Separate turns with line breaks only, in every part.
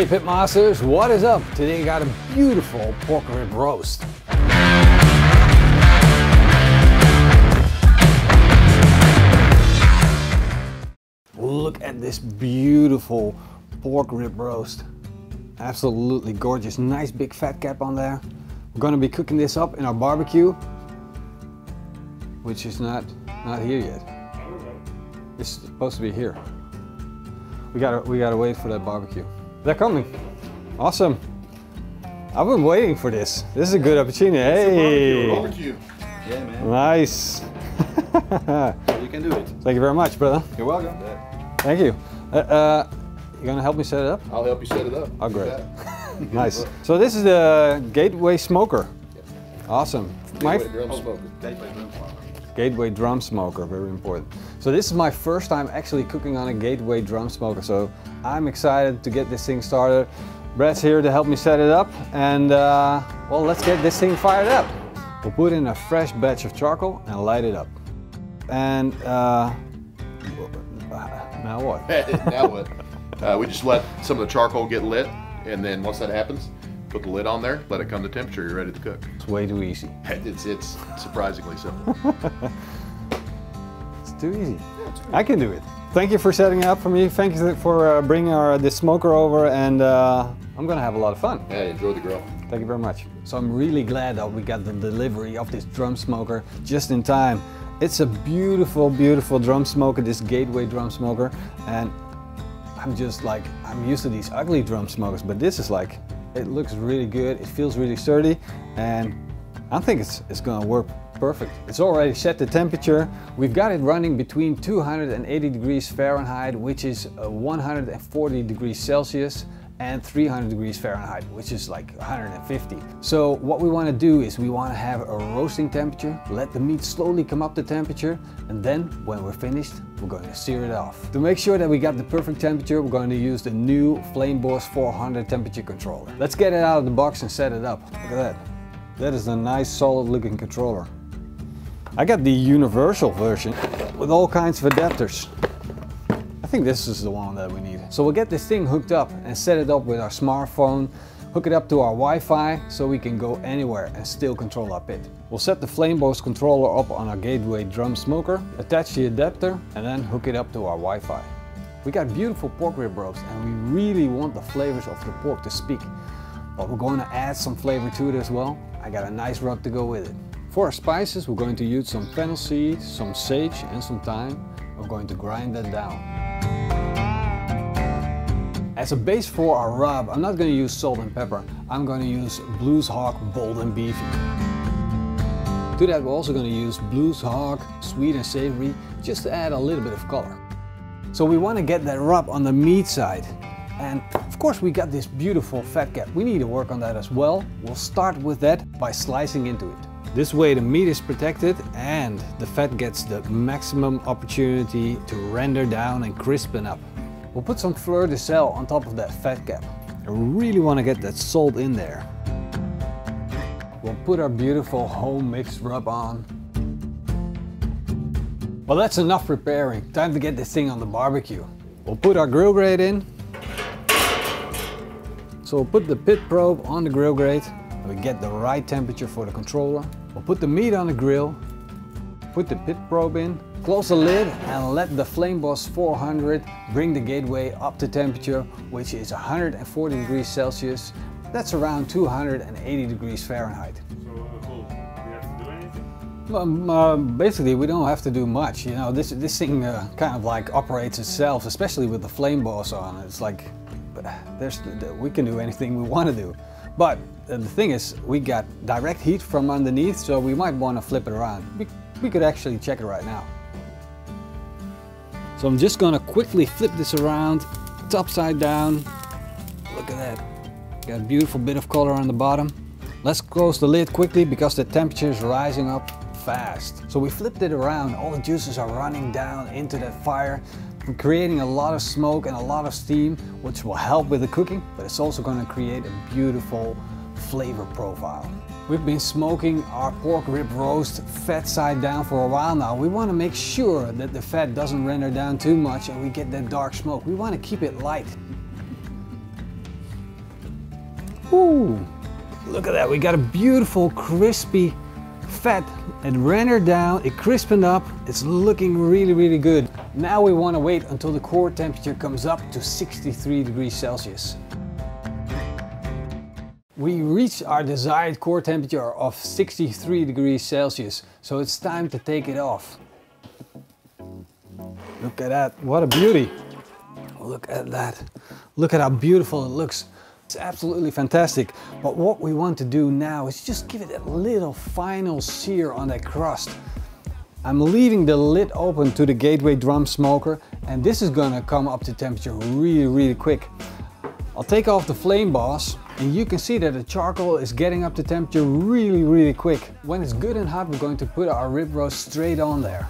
Hey Pitmasters, what is up? Today I got a beautiful pork rib roast. Look at this beautiful pork rib roast. Absolutely gorgeous. Nice big fat cap on there. We're gonna be cooking this up in our barbecue, which is not, not here yet. It's supposed to be here. We gotta, we gotta wait for that barbecue. They're coming. Awesome. I've been waiting for this. This is a good opportunity. Hey.
Barbecue.
Yeah, man.
Nice.
You can do it.
Thank you very much, brother.
You're welcome.
Thank you. Uh, uh, you gonna help me set it up?
I'll help you set it up.
Oh,
You
great.
bet.
Nice. So this is the Gateway Smoker. Awesome. My
Gateway drum smoker.
Gateway drum smoker.
Gateway Drum Smoker, very important. So this is my first time actually cooking on a Gateway Drum Smoker, so I'm excited to get this thing started. Brad's here to help me set it up, and uh, well, let's get this thing fired up. We'll put in a fresh batch of charcoal and light it up. And uh, now what?
now what? Uh, we just let some of the charcoal get lit, and then once that happens, put the lid on there, let it come to temperature. You're ready to cook.
It's way too easy.
It's it's surprisingly simple.
It's too easy. I can do it. Thank you for setting it up for me. Thank you for uh, bringing our, the smoker over, and uh, I'm gonna have a lot of fun.
Hey, enjoy the grill.
Thank you very much. So I'm really glad that we got the delivery of this drum smoker just in time. It's a beautiful, beautiful drum smoker, this Gateway drum smoker. And I'm just like, I'm used to these ugly drum smokers, but this is like, it looks really good. It feels really sturdy. And I think it's, it's gonna work perfect. It's already set the temperature. We've got it running between 280 degrees Fahrenheit, which is uh, 140 degrees Celsius and 300 degrees Fahrenheit, which is like 150. So what we want to do is we want to have a roasting temperature, let the meat slowly come up to temperature, and then when we're finished, we're going to sear it off. To make sure that we got the perfect temperature, we're going to use the new Flame Boss 400 temperature controller. Let's get it out of the box and set it up. Look at that. That is a nice solid looking controller. I got the universal version with all kinds of adapters. I think this is the one that we need. So we'll get this thing hooked up and set it up with our smartphone, hook it up to our Wi-Fi so we can go anywhere and still control our pit. We'll set the Flame Boss controller up on our Gateway drum smoker, attach the adapter and then hook it up to our Wi-Fi. We got beautiful pork rib roast and we really want the flavors of the pork to speak. But we're going to add some flavor to it as well. I got a nice rub to go with it. For our spices, we're going to use some fennel seed, some sage and some thyme. We're going to grind that down. As a base for our rub, I'm not going to use salt and pepper. I'm going to use Blues Hog Bold and Beefy. To that, we're also going to use Blues Hog Sweet and Savory, just to add a little bit of color. So we want to get that rub on the meat side. And of course we got this beautiful fat cap. We need to work on that as well. We'll start with that by slicing into it. This way the meat is protected and the fat gets the maximum opportunity to render down and crispen up. We'll put some fleur de sel on top of that fat cap. I really want to get that salt in there. We'll put our beautiful home mixed rub on. Well, that's enough preparing. Time to get this thing on the barbecue. We'll put our grill grate in. So we'll put the pit probe on the grill grate. We get the right temperature for the controller. We'll put the meat on the grill. Put the pit probe in. Close the lid and let the Flame Boss 400 bring the gateway up to temperature, which is 140 degrees Celsius. That's around 280 degrees Fahrenheit.
So, uh, cool. Do we have to do anything?
Um, uh, basically, we don't have to do much. You know, this this thing uh, kind of like operates itself, especially with the Flame Boss on. It's like there's we can do anything we want to do. But uh, the thing is, we got direct heat from underneath, so we might want to flip it around. We, we could actually check it right now. So I'm just gonna quickly flip this around, top down. Look at that. Got a beautiful bit of color on the bottom. Let's close the lid quickly because the temperature is rising up fast. So we flipped it around, all the juices are running down into that fire, creating a lot of smoke and a lot of steam, which will help with the cooking, but it's also gonna create a beautiful flavor profile. We've been smoking our pork rib roast fat side down for a while now. We want to make sure that the fat doesn't render down too much and we get that dark smoke. We want to keep it light. Ooh, look at that. We got a beautiful crispy fat. It rendered down, it crispened up. It's looking really, really good. Now we want to wait until the core temperature comes up to 63 degrees Celsius. We reached our desired core temperature of 63 degrees Celsius, so it's time to take it off. Look at that, what a beauty. Look at that. Look at how beautiful it looks. It's absolutely fantastic. But what we want to do now is just give it a little final sear on that crust. I'm leaving the lid open to the Gateway drum smoker and this is gonna come up to temperature really, really quick. I'll take off the flame boss and you can see that the charcoal is getting up to temperature really, really quick. When it's good and hot, we're going to put our rib roast straight on there.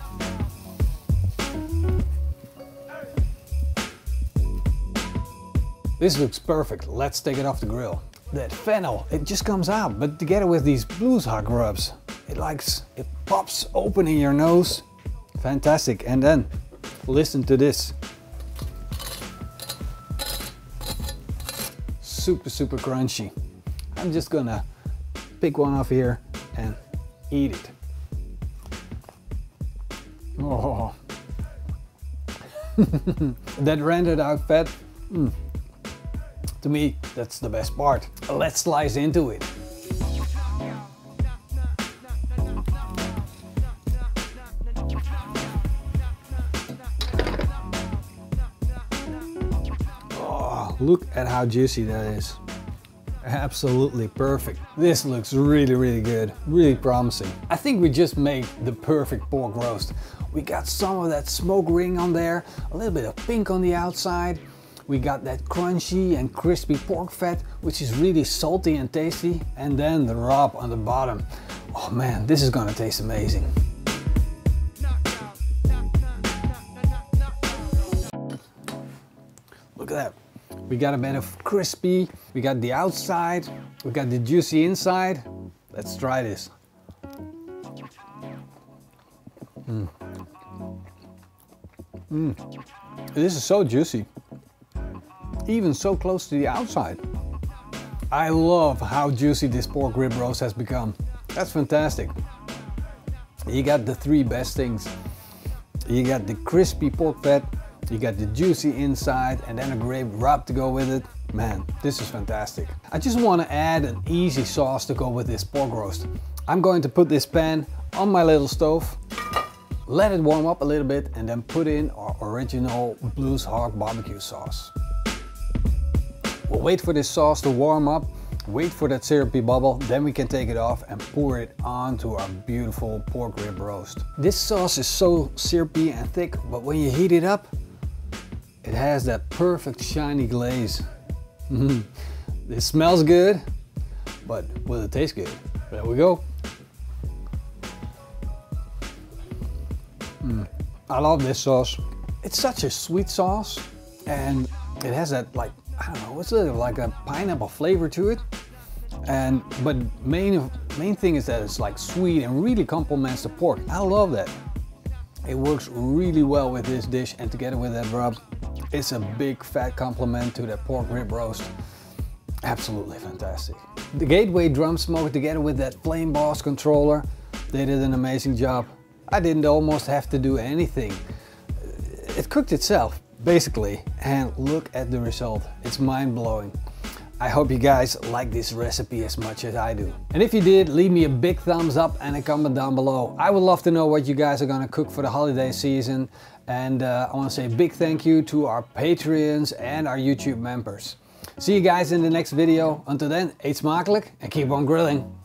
This looks perfect. Let's take it off the grill. That fennel, it just comes out, but together with these blues hog rubs, it likes, it pops open in your nose. Fantastic. And then listen to this. Super, super crunchy. I'm just gonna pick one off here and eat it. Oh. that rendered out fat, mm. to me, that's the best part. Let's slice into it. Look at how juicy that is. Absolutely perfect. This looks really, really good. Really promising. I think we just made the perfect pork roast. We got some of that smoke ring on there, a little bit of pink on the outside. We got that crunchy and crispy pork fat, which is really salty and tasty. And then the rub on the bottom. Oh man, this is gonna taste amazing. We got a bit of crispy, we got the outside, we got the juicy inside. Let's try this. Mm. Mm. This is so juicy. Even so close to the outside. I love how juicy this pork rib roast has become. That's fantastic. You got the three best things. You got the crispy pork fat, you got the juicy inside and then a great rub to go with it. Man, this is fantastic. I just want to add an easy sauce to go with this pork roast. I'm going to put this pan on my little stove, let it warm up a little bit and then put in our original Blues Hog barbecue sauce. We'll wait for this sauce to warm up, wait for that syrupy bubble, then we can take it off and pour it onto our beautiful pork rib roast. This sauce is so syrupy and thick, but when you heat it up, it has that perfect shiny glaze. Mm-hmm. it smells good, but will it taste good? There we go. Mm. I love this sauce. It's such a sweet sauce and it has that like, I don't know, what's it like a pineapple flavor to it. And, but main, main thing is that it's like sweet and really complements the pork. I love that. It works really well with this dish and together with that rub, it's a big fat compliment to that pork rib roast. Absolutely fantastic. The Gateway drum smoker together with that Flame Boss controller, they did an amazing job. I didn't almost have to do anything. It cooked itself, basically, and look at the result. It's mind-blowing. I hope you guys like this recipe as much as I do. And if you did, leave me a big thumbs up and a comment down below. I would love to know what you guys are gonna cook for the holiday season and uh, I want to say a big thank you to our Patreons and our YouTube members. See you guys in the next video. Until then, eat smakelijk and keep on grilling.